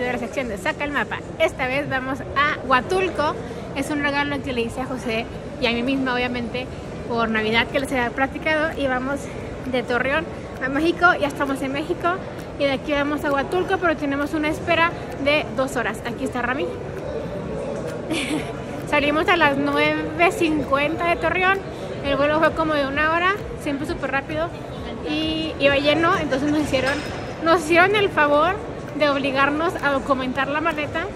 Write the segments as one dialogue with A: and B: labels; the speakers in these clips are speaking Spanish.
A: de la sección de Saca el Mapa. Esta vez vamos a Huatulco. Es un regalo que le hice a José y a mí misma, obviamente, por Navidad que les había practicado. Y vamos de Torreón a México. Ya estamos en México. Y de aquí vamos a Huatulco, pero tenemos una espera de dos horas. Aquí está Rami. Salimos a las 9.50 de Torreón. El vuelo fue como de una hora, siempre súper rápido. Y iba lleno, entonces nos hicieron, nos hicieron el favor de obligarnos a documentar la maleta.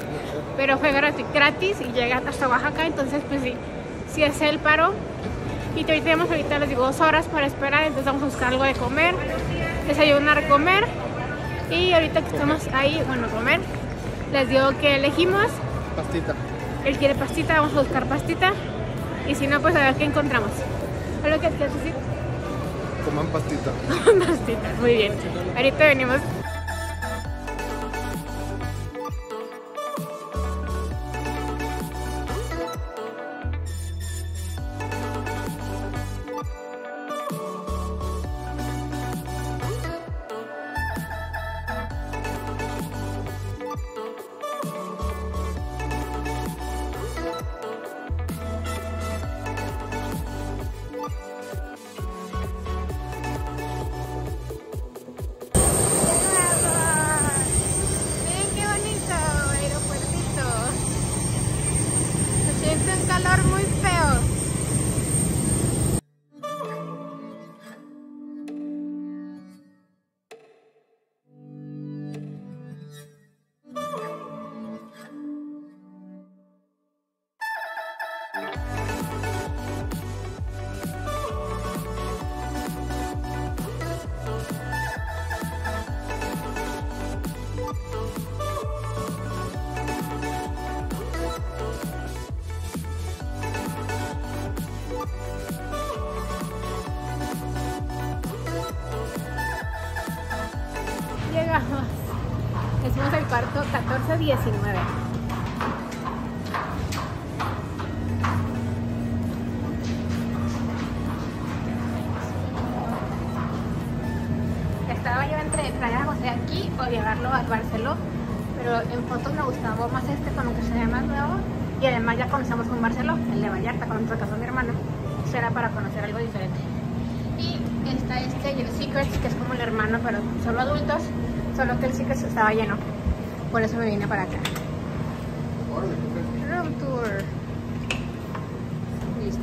A: Pero fue gratis, gratis y llega hasta Oaxaca, entonces pues sí, sí es el paro. Y tenemos ahorita les digo dos horas para esperar, entonces vamos a buscar algo de comer, desayunar, comer. Y ahorita que estamos ahí, bueno, comer, les digo que elegimos.
B: Pastita.
A: Él quiere pastita, vamos a buscar pastita. Y si no, pues a ver qué encontramos. ¿Es lo que quieres decir?
B: Coman pastita.
A: pastita, muy bien. Ahorita venimos. Cuarto 1419. Estaba yo entre traer a José aquí o llevarlo a Barceló, pero en fotos me gustaba más este con lo que se ve más nuevo. Y además ya conocemos un Barceló, el de Vallarta, cuando se casó mi hermano. Será para conocer algo diferente. Y está este y el Secrets, que es como el hermano, pero solo adultos. Solo que el Secrets estaba lleno. Por eso me vine para acá. Room tour. Listo.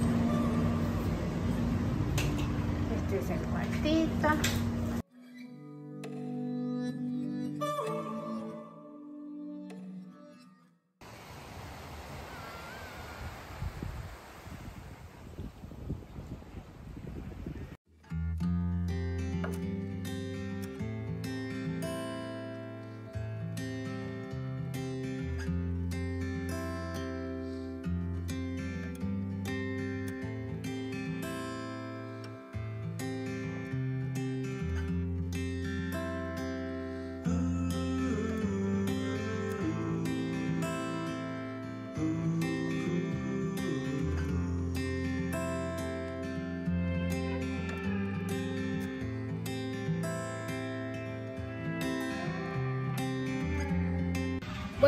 A: Este es el cuartito.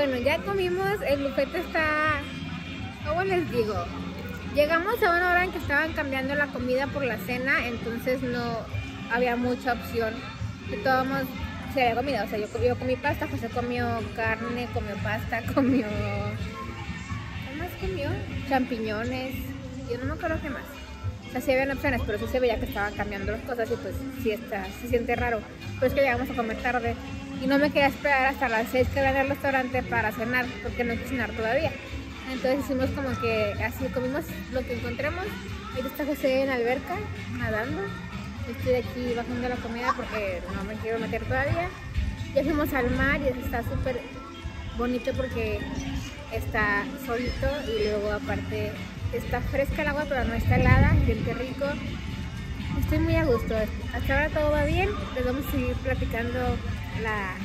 A: Bueno, ya comimos, el bufete está, ¿cómo les digo? Llegamos a una hora en que estaban cambiando la comida por la cena, entonces no había mucha opción. Y todos se había comido, o sea, yo, yo comí pasta, José comió carne, comió pasta, comió... ¿Qué más comió? Champiñones, yo no me acuerdo qué más. O sea, sí habían opciones, pero sí se veía que estaban cambiando las cosas y pues sí, está, se siente raro. Pero es que llegamos a comer tarde y no me quería esperar hasta las 6 que venía al restaurante para cenar, porque no que cenar todavía. Entonces hicimos como que así comimos lo que encontremos. Ahí está José en la alberca, nadando. Estoy aquí bajando la comida porque no me quiero meter todavía. Ya fuimos al mar y está súper bonito porque está solito y luego aparte está fresca el agua pero no está helada, bien que rico. Estoy muy a gusto. Hasta ahora todo va bien. Les vamos a seguir platicando la,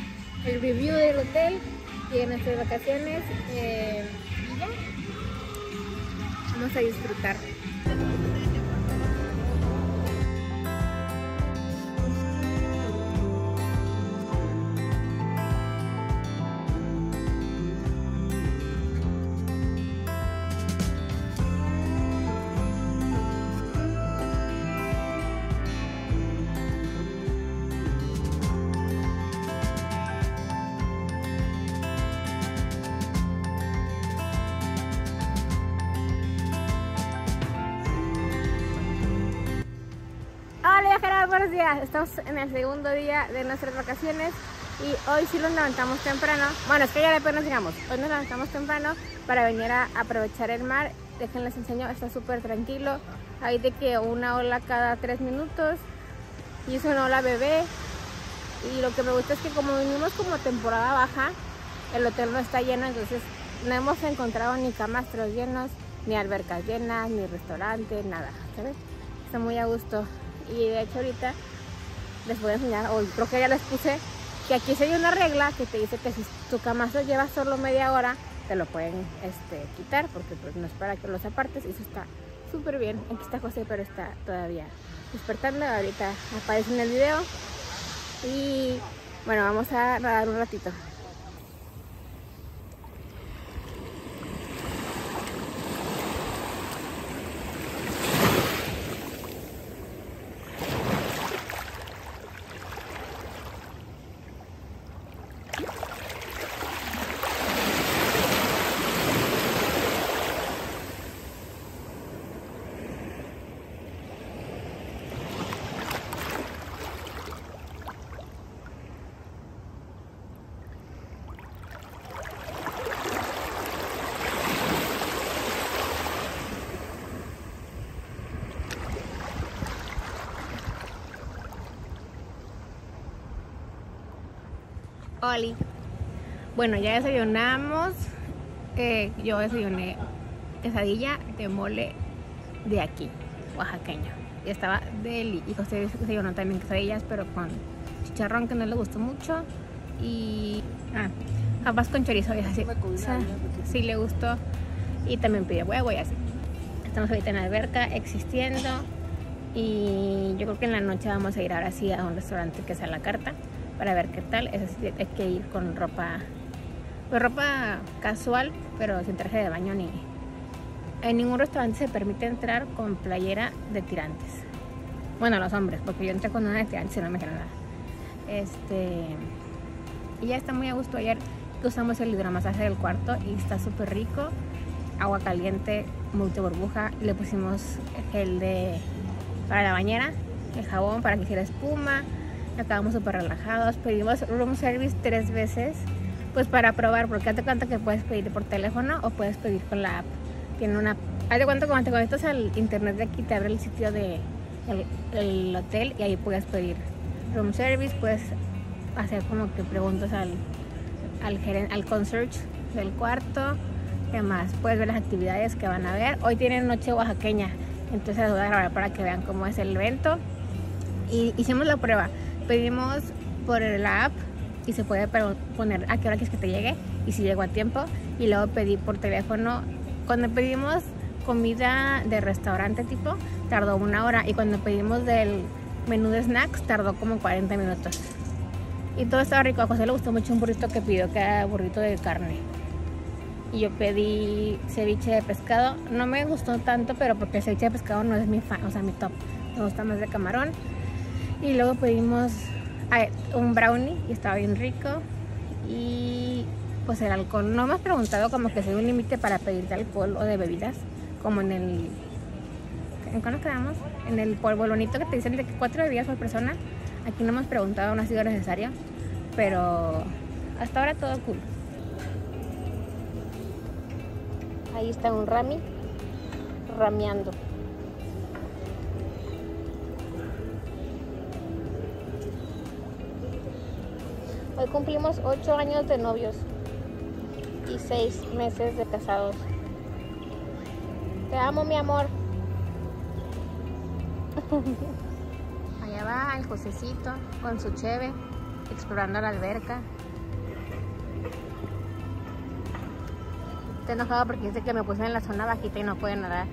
A: el review del hotel y de nuestras vacaciones. eh, y ya. Vamos a disfrutar. En el segundo día de nuestras vacaciones y hoy sí nos levantamos temprano. Bueno, es que ya apenas llegamos. Hoy nos levantamos temprano para venir a aprovechar el mar. Déjenles enseño, está súper tranquilo. Hay de que una ola cada tres minutos y es una ola bebé. Y lo que me gusta es que como venimos como temporada baja, el hotel no está lleno, entonces no hemos encontrado ni camastros llenos, ni albercas llenas, ni restaurantes, nada. ¿sabes? Está muy a gusto. Y de hecho ahorita les voy a enseñar, o creo que ya les puse, que aquí se hay una regla que te dice que si tu camastro lleva solo media hora, te lo pueden este, quitar, porque pues no es para que los apartes, y eso está súper bien. Aquí está José, pero está todavía despertando, ahorita aparece en el video. Y bueno, vamos a nadar un ratito. Oli. Bueno, ya desayunamos. Eh, yo desayuné quesadilla de mole de aquí, oaxaqueño. Y estaba deli. Y José desayunó también quesadillas, pero con chicharrón que no le gustó mucho. Y ah, jamás con chorizo. Y así. Sí le gustó. Y también pidió huevo y así. Estamos ahorita en la alberca existiendo. Y yo creo que en la noche vamos a ir ahora sí a un restaurante que sea la carta para ver qué tal. Es hay que ir con ropa, pues ropa casual, pero sin traje de baño ni. En ningún restaurante se permite entrar con playera de tirantes. Bueno, los hombres, porque yo entré con una de tirantes y no me dijeron nada. Este. Y ya está muy a gusto. Ayer usamos el hidromasaje del cuarto y está súper rico. Agua caliente, multi burbuja. Le pusimos el de para la bañera, el jabón para que hiciera espuma acabamos súper relajados. Pedimos room service tres veces, pues para probar, porque hazte cuenta que puedes pedir por teléfono o puedes pedir con la app. Tiene una. Hazte cuenta cuando te conectas al internet de aquí, te abre el sitio de el, hotel y ahí puedes pedir room service, puedes hacer como que preguntas al, al, gerente, al concierge del cuarto. ¿Qué más? Puedes ver las actividades que van a ver. Hoy tienen noche oaxaqueña, entonces voy a grabar para que vean cómo es el evento. Y hicimos la prueba pedimos por la app y se puede poner a qué hora quieres que te llegue y si llegó a tiempo. Y luego pedí por teléfono. Cuando pedimos comida de restaurante tipo, tardó una hora. Y cuando pedimos del menú de snacks, tardó como 40 minutos. Y todo estaba rico. A José le gustó mucho un burrito que pidió, que era burrito de carne. Y yo pedí ceviche de pescado. No me gustó tanto, pero porque el ceviche de pescado no es mi fan, o sea, mi top. Me gusta más de camarón. Y luego pedimos un brownie y estaba bien rico. Y pues el alcohol, no me has preguntado como que si hay un límite para pedir de alcohol o de bebidas, como en el... ¿En cuándo quedamos? En el polvo bonito que te dicen de que cuatro bebidas por persona. Aquí no hemos preguntado, no ha sido necesario. Pero hasta ahora todo cool. Ahí está un rami rameando. Hoy cumplimos 8 años de novios y 6 meses de casados. Te amo, mi amor. Allá va el Josecito con su cheve, explorando la alberca. Está enojado porque dice que me puse en la zona bajita y no puede nadar.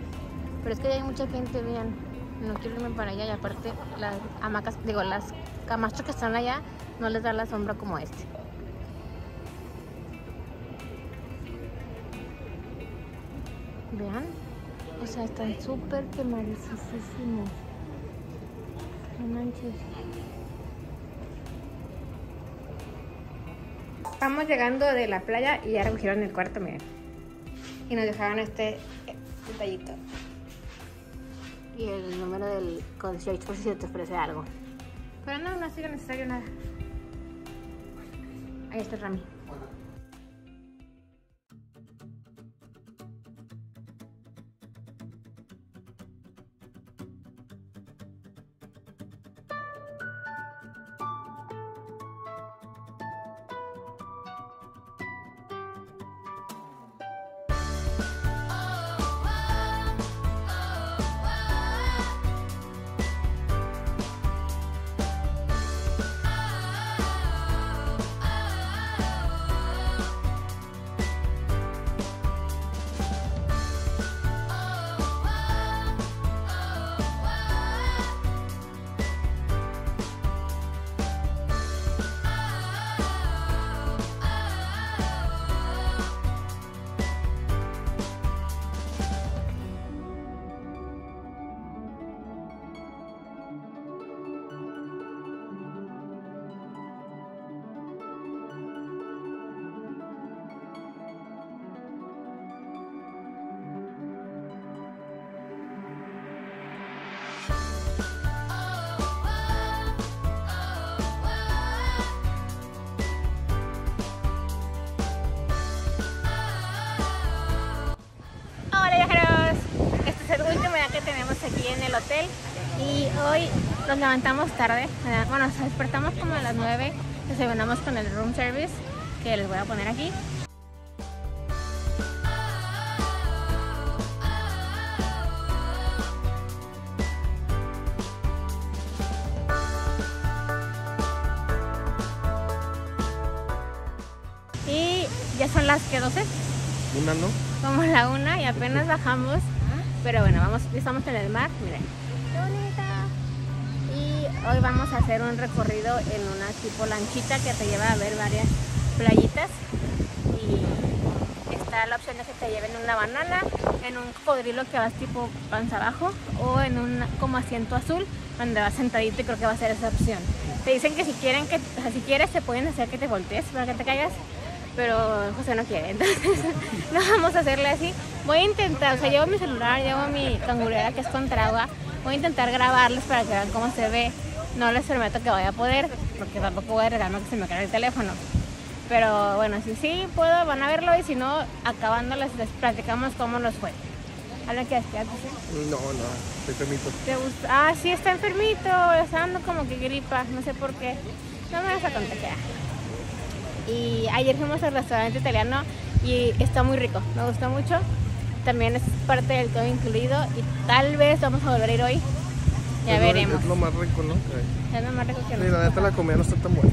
A: Pero es que hay mucha gente bien. No quiero irme para allá y aparte las hamacas, digo, las camastros que están allá no les da la sombra como este. Vean, o sea, están súper quemadísimos. No manches. Estamos llegando de la playa y ya recogieron el cuarto, miren. Y nos dejaron este detallito. Y el número del concierge por si se te ofrece algo. Pero no, no ha sido necesario nada. Está el Rami. Hoy nos levantamos tarde, bueno, nos despertamos como a las 9, desayunamos con el room service que les voy a poner aquí. Y ya son las que 12,
B: Una no.
A: como la una y apenas bajamos. Pero bueno, vamos, estamos en el mar, miren. Hoy vamos a hacer un recorrido en una tipo lanchita que te lleva a ver varias playitas. Y está la opción de que te lleven una banana, en un cocodrilo que vas tipo panza abajo o en un como asiento azul donde vas sentadito y creo que va a ser esa opción. Te dicen que si quieren que, o sea, si quieres te pueden hacer que te voltees para que te caigas pero José no quiere, entonces no vamos a hacerle así. Voy a intentar, o sea, llevo mi celular, llevo mi cangurera que es contra agua, voy a intentar grabarles para que vean cómo se ve. No les prometo que vaya a poder, porque tampoco voy a regalarme que se me caiga el teléfono. Pero bueno, si sí puedo, van a verlo y si no, acabando les, les platicamos cómo nos fue. ¿Habla que?
B: No, no. Estoy enfermito.
A: ¿Te gusta? Ah, sí, está enfermito, está dando como que gripa, no sé por qué. No me vas a contagiar. Y ayer fuimos al restaurante italiano y está muy rico, me gustó mucho. También es parte del todo incluido y tal vez vamos a volver a ir hoy. Ya
B: Es lo-
A: veremos.
B: Es lo más rico, ¿no?
A: Es lo más rico que
B: Sí,
A: nos
B: la neta la comida no está tan buena.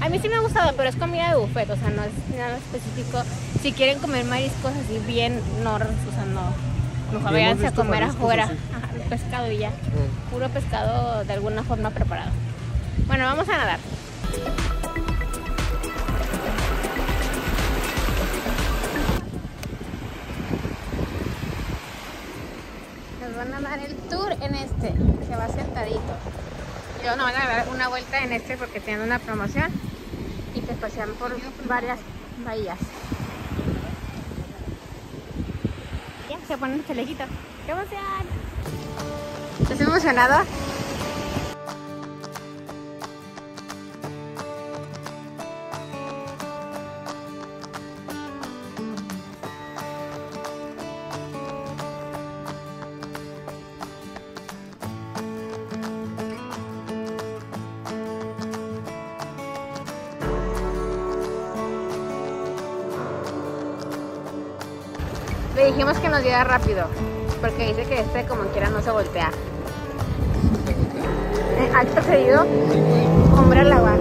A: A mí sí me ha gustado, pero es comida de buffet, o sea, no es nada específico. Si quieren comer mariscos así bien, no, o sea, no. Mejor a comer afuera. Ajá, pescado y ya.
B: Mm.
A: Puro pescado de alguna forma preparado. Bueno, vamos a nadar. Nos van a dar el tour en este, que va sentadito. Y luego nos van a dar una vuelta en este porque tienen una promoción y te pasean por varias bahías. Ya, se ponen el chalequito. ¡Qué emoción! ¿Estás emocionado? Nos diera rápido, porque dice que este como quiera no se voltea. Eh, Acto seguido, hombre al agua.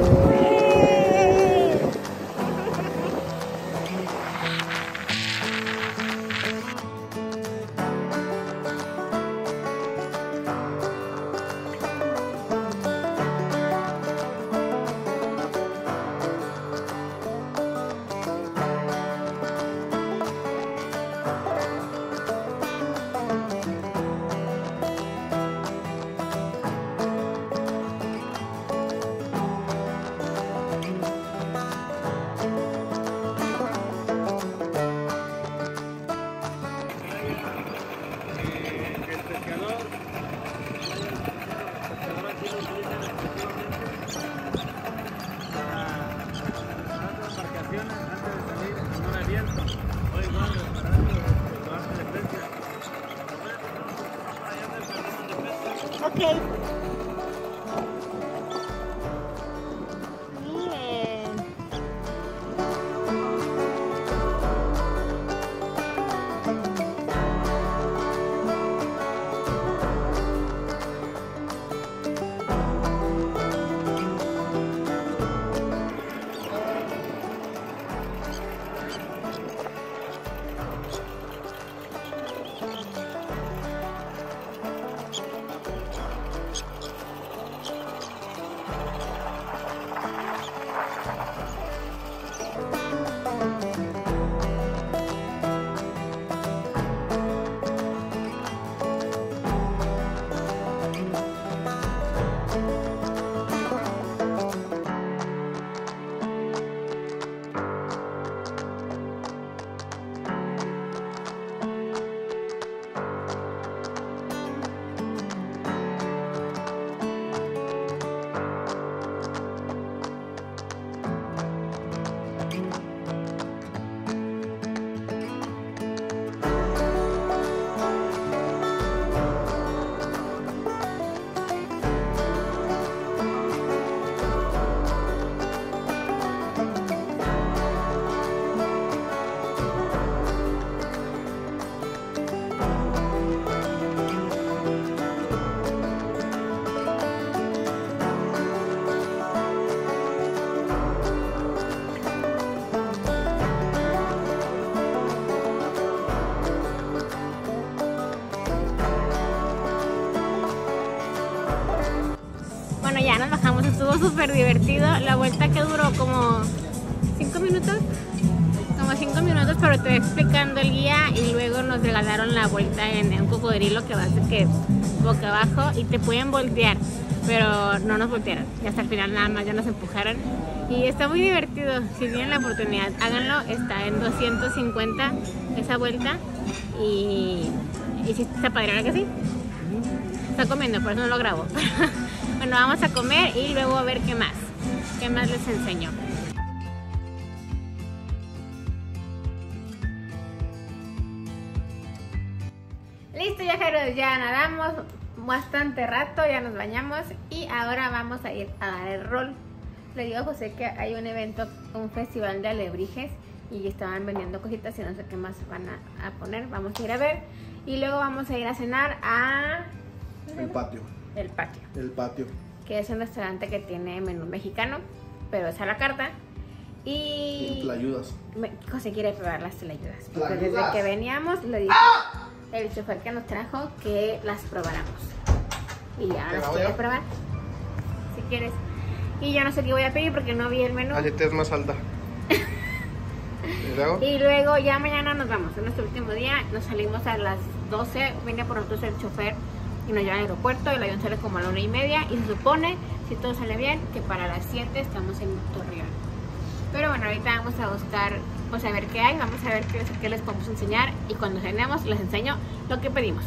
A: Okay. Nos bajamos, estuvo súper divertido. La vuelta que duró como 5 minutos. Como 5 minutos, pero te explicando el guía y luego nos regalaron la vuelta en, un cocodrilo que va a ser que boca abajo y te pueden voltear, pero no nos voltearon. Y hasta el final nada más ya nos empujaron. Y está muy divertido. Si tienen la oportunidad, háganlo. Está en 250 esa vuelta. Y, y si está padre, ¿verdad que sí? Está comiendo, por eso no lo grabo. bueno, vamos a comer y luego a ver qué más. ¿Qué más les enseño? Listo, viajeros, ya nadamos bastante rato, ya nos bañamos y ahora vamos a ir a dar el rol. Le digo a José que hay un evento, un festival de alebrijes y estaban vendiendo cositas y no sé qué más van a, a poner. Vamos a ir a ver y luego vamos a ir a cenar a
B: El patio.
A: El patio,
B: El patio.
A: que es un restaurante que tiene menú mexicano, pero es a la carta. Y
B: Y ayudas.
A: José quiere probar las tlayudas. Porque desde que veníamos le dije el chofer que nos trajo que las probáramos. Y ya
B: ¿Te
A: las
B: la
A: quiere probar. Si quieres. Y yo no sé qué voy a pedir porque no vi el menú.
B: Es más alta. ¿Y luego?
A: Y luego ya mañana nos vamos, es nuestro último día, nos salimos a las 12, viene por nosotros el chofer y nos lleva al aeropuerto, el avión sale como a la una y media y se supone, si todo sale bien, que para las 7 estamos en Torreón. Pero bueno, ahorita vamos a buscar, pues a ver qué hay, vamos a ver qué, qué les podemos enseñar y cuando cenemos les enseño lo que pedimos.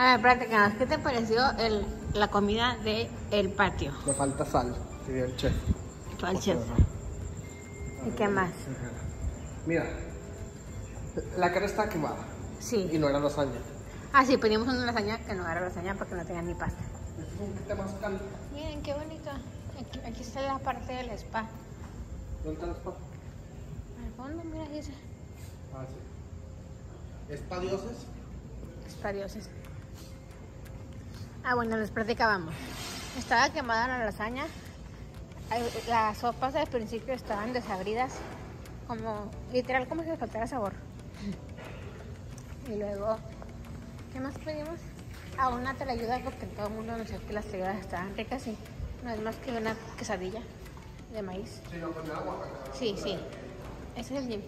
A: A ver, platícanos, ¿qué te pareció el, la comida de el patio?
B: Le falta sal, diría el chef.
A: Al chef. ¿Y qué más?
B: Mira, la cara está quemada y
A: Sí.
B: no era lasaña.
A: Ah, sí, pedimos una lasaña que no era lasaña porque no tenía ni pasta.
B: Es un poquito más caliente.
A: Miren, qué bonito. Aquí, aquí está la parte del spa.
B: ¿Dónde está el spa?
A: Al fondo, mira, dice.
B: Ah, sí. ¿Es para dioses?
A: Es para dioses. Ah, bueno, les platicábamos. Estaba quemada la lasaña. Las sopas al principio estaban desabridas. Como, literal, como si les faltara sabor. Y luego, ¿qué más pedimos? A una te la ayuda porque todo el mundo nos dice que las tlayudas estaban ricas y no es más que una quesadilla de maíz.
B: Sí, no, con agua.
A: Sí, sí. Ese es el gym.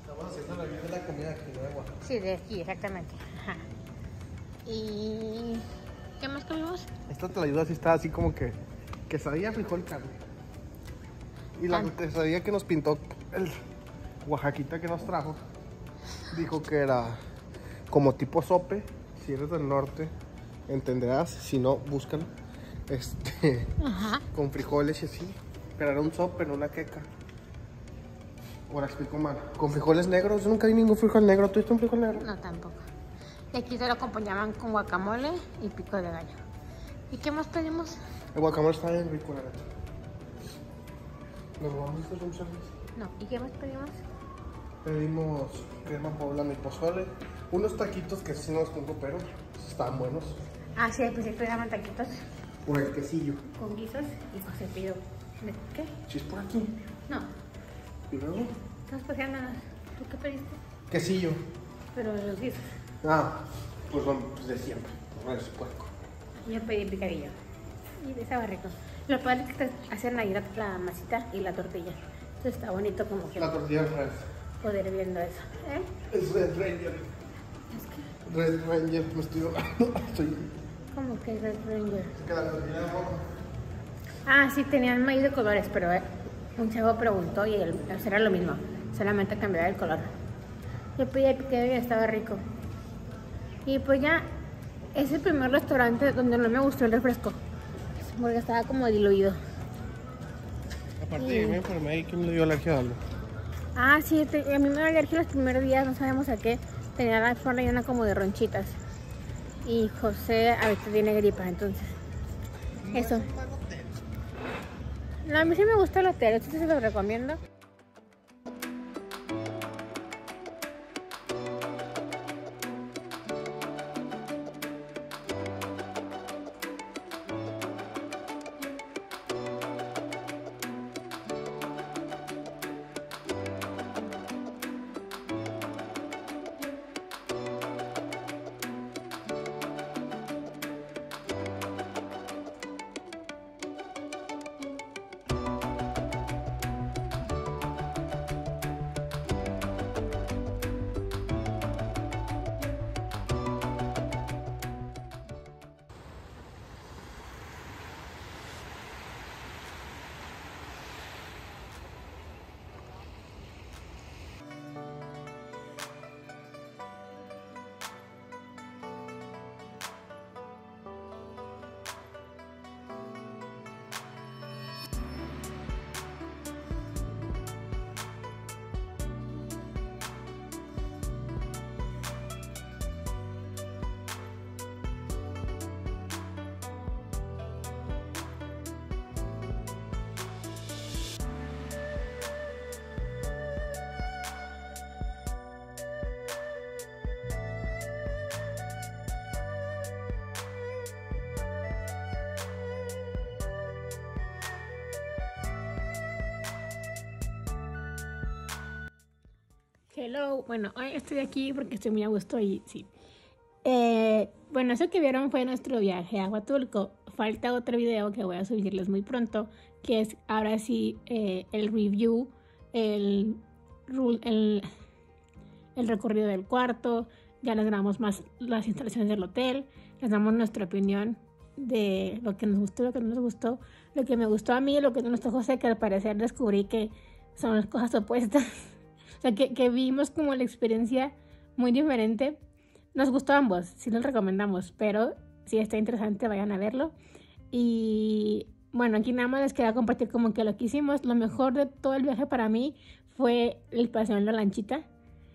B: Estamos haciendo la vida de la comida aquí de agua.
A: Sí, de aquí, exactamente. ¿Y qué más comimos?
B: Esta te la ayuda así está así como que quesadilla, frijol, carne. Y la
A: Ah.
B: quesadilla que nos pintó el oaxaquita que nos trajo, dijo que era como tipo sope. Si eres del norte, entenderás. Si no, búscalo. Este,
A: Ajá.
B: con frijoles y así. Pero era un sope, no una queca. La explico mal. Con frijoles negros, yo nunca vi ningún frijol negro. ¿Tú viste un frijol negro?
A: No, tampoco. Y aquí se lo acompañaban con guacamole y pico de gallo. ¿Y qué más pedimos?
B: El guacamole está bien rico, la neta. ¿Nos vamos a hacer?
A: No. ¿Y qué más pedimos?
B: Pedimos crema poblana y pozole. Unos taquitos que sí nos tengo, pero estaban buenos.
A: Ah, sí, al principio daban taquitos
B: Por el quesillo.
A: con guisos y José pidió. ¿De qué?
B: Si es por aquí.
A: No.
B: Y luego,
A: Estamos paseándonos. ¿Tú qué pediste?
B: quesillo.
A: Pero los guisos.
B: Ah, pues pues, de siempre. No es puerco.
A: Yo pedí picadillo. Y estaba rico. Lo es que te hacen ahí la, la masita y la tortilla. Entonces está bonito como que
B: La tortilla es
A: poder viendo eso. ¿Eh?
B: Es Red Ranger.
A: Es que,
B: Red Ranger, me estoy Estoy.
A: como que Red Ranger.
B: Es que la tortilla es roja.
A: Ah, sí, tenían maíz de colores, pero eh, un chavo preguntó y el, era lo mismo. Solamente cambiaba el color. Yo pedí el picadillo y estaba rico. Y pues ya, es el primer restaurante donde no me gustó el refresco. Porque estaba como diluido.
B: Aparte, me enfermé y que me dio alergia a algo.
A: Ah, sí, te- a mí me dio alergia los primeros días, no sabemos a qué. Tenía la forma llena como de ronchitas. Y José a veces tiene gripa, entonces. Eso. No, a mí sí me gusta el hotel, entonces se lo recomiendo. Hello, bueno, hoy estoy aquí porque estoy muy a gusto y sí. Eh, bueno, eso que vieron fue nuestro viaje a Huatulco. Falta otro video que voy a subirles muy pronto, que es ahora sí eh, el review, el, el, el recorrido del cuarto, ya les damos más las instalaciones del hotel, les damos nuestra opinión de lo que nos gustó, lo que no nos gustó, lo que me gustó a mí, lo que no nos gustó a José, que al parecer descubrí que son las cosas opuestas. sea, que, que vimos como la experiencia muy diferente. Nos gustó ambos, sí los recomendamos, pero si está interesante, vayan a verlo. Y bueno, aquí nada más les quería compartir como que lo que hicimos. Lo mejor de todo el viaje para mí fue el paseo en la lanchita.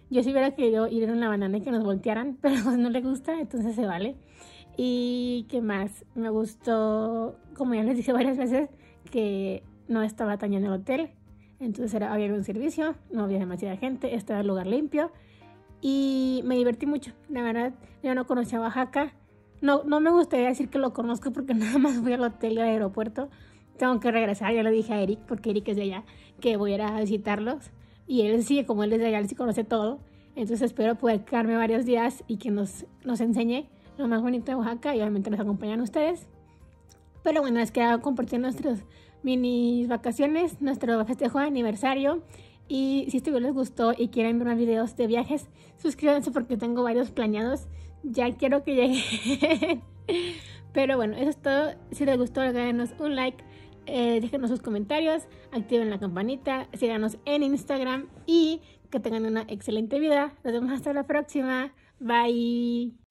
A: Yo sí hubiera querido ir en la banana y que nos voltearan, pero no le gusta, entonces se vale. Y qué más, me gustó, como ya les dije varias veces, que no estaba tan lleno el hotel. Entonces era, había un servicio, no había demasiada gente, estaba el lugar limpio y me divertí mucho. La verdad, yo no conocía Oaxaca. No, no me gustaría decir que lo conozco porque nada más fui al hotel del aeropuerto. Tengo que regresar, ya lo dije a Eric, porque Eric es de allá, que voy a ir a visitarlos. Y él sí, como él es de allá, él sí conoce todo. Entonces espero poder quedarme varios días y que nos, nos enseñe lo más bonito de Oaxaca y obviamente nos acompañan ustedes. Pero bueno, les quería compartir nuestras mini vacaciones, nuestro festejo de aniversario. Y si este video les gustó y quieren ver más videos de viajes, suscríbanse porque tengo varios planeados. Ya quiero que lleguen. Pero bueno, eso es todo. Si les gustó, déjenos un like, eh, déjenos sus comentarios, activen la campanita, síganos en Instagram y que tengan una excelente vida. Nos vemos hasta la próxima. Bye.